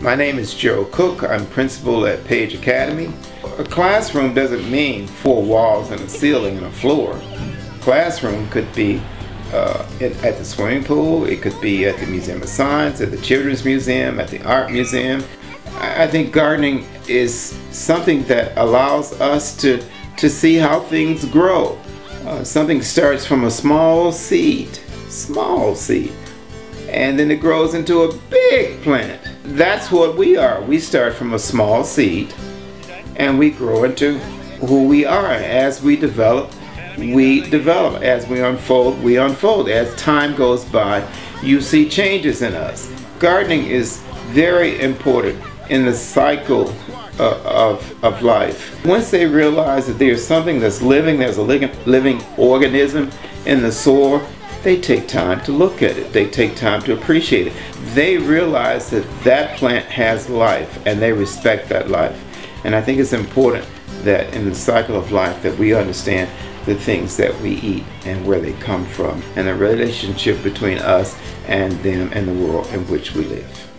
My name is Joe Cook. I'm principal at Paige Academy. A classroom doesn't mean four walls and a ceiling and a floor. Classroom could be uh, at the swimming pool, it could be at the Museum of Science, at the Children's Museum, at the Art Museum. I think gardening is something that allows us to, to see how things grow. Uh, something starts from a small seed, small seed, and then it grows into a big plant. That's what we are. We start from a small seed and we grow into who we are. As we develop, we develop. As we unfold, we unfold. As time goes by, you see changes in us. Gardening is very important in the cycle uh, of, of life. Once they realize that there's something that's living, there's a living, living organism in the soil, they take time to look at it. They take time to appreciate it. They realize that that plant has life and they respect that life. And I think it's important that in the cycle of life that we understand the things that we eat and where they come from and the relationship between us and them and the world in which we live.